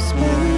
whisper